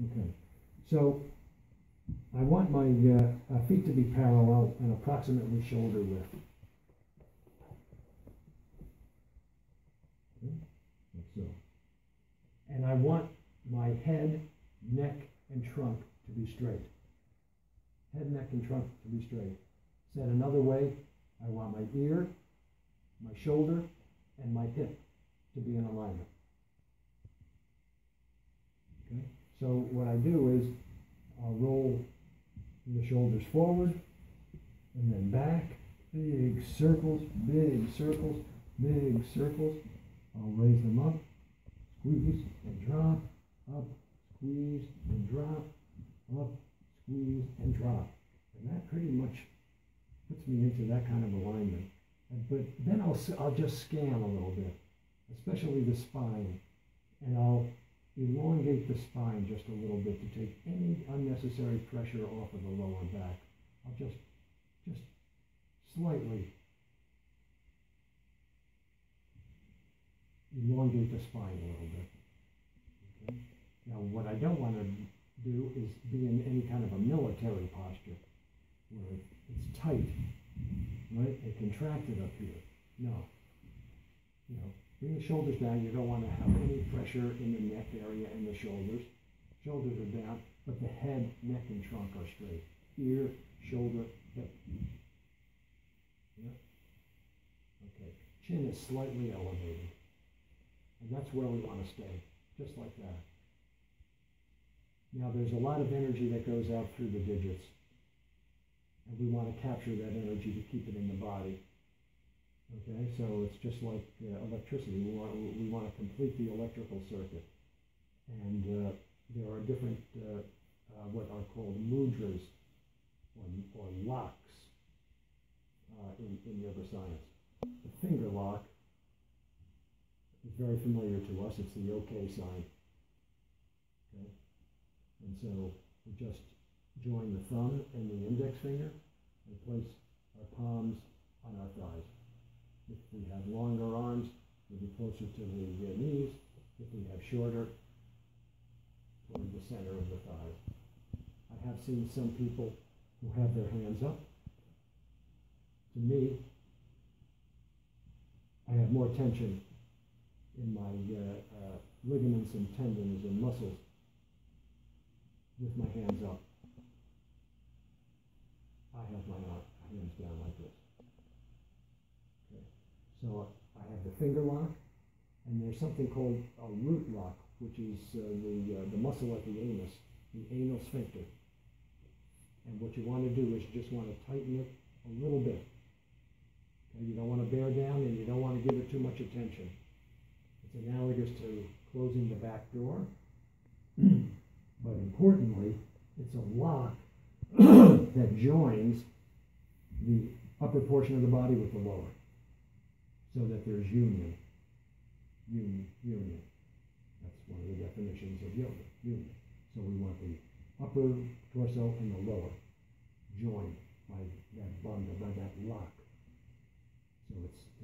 Okay, so I want my uh, uh, feet to be parallel and approximately shoulder width. Okay, like so. And I want my head, neck, and trunk to be straight. Head, neck, and trunk to be straight. Said another way, I want my ear, my shoulder, and my hip to be in alignment. Okay? So what I do is I'll roll the shoulders forward and then back, big circles, big circles, big circles. I'll raise them up, squeeze and drop, up, squeeze and drop, up, squeeze and drop. And that pretty much puts me into that kind of alignment. But then I'll, I'll just scan a little bit, especially the spine, and I'll elongate the spine just a little bit to take any unnecessary pressure off of the lower back. I'll just, just slightly elongate the spine a little bit. Okay? Now, what I don't want to do is be in any kind of a military posture where it's tight, right? And contracted up here. No. You know, bring the shoulders down. You don't want to have any pressure in the neck area and the shoulders. Shoulders are down, but the head, neck, and trunk are straight. Ear, shoulder, hip. Yeah? Okay. Chin is slightly elevated. And that's where we want to stay, just like that. Now, there's a lot of energy that goes out through the digits. And we want to capture that energy to keep it in the body. Okay, so it's just like uh, electricity. We want, we want to complete the electrical circuit. And uh, there are different, uh, uh what are called mudras or, or locks uh, in, in yoga science. The finger lock is very familiar to us. It's the OK sign. Okay? And so we just join the thumb and the index finger and place our palms on our thighs. If we have longer arms, we'll be closer to the knees. If we have shorter, toward the center of the thighs. I have seen some people who have their hands up. To me, I have more tension in my uh, uh, ligaments and tendons and muscles with my hands up. I have my hands down like this. So I have the finger lock, and there's something called a root lock, which is uh, the, uh, the muscle at the anus, the anal sphincter. And what you want to do is you just want to tighten it a little bit. Okay? You don't want to bear down and you don't want to give it too much attention. It's analogous to closing the back door. But importantly, it's a lock that joins the upper portion of the body with the lower so that there's union. Union, union. That's one of the definitions of yoga, union. So we want the upper torso and the lower joined by that bond, by that lock. So it's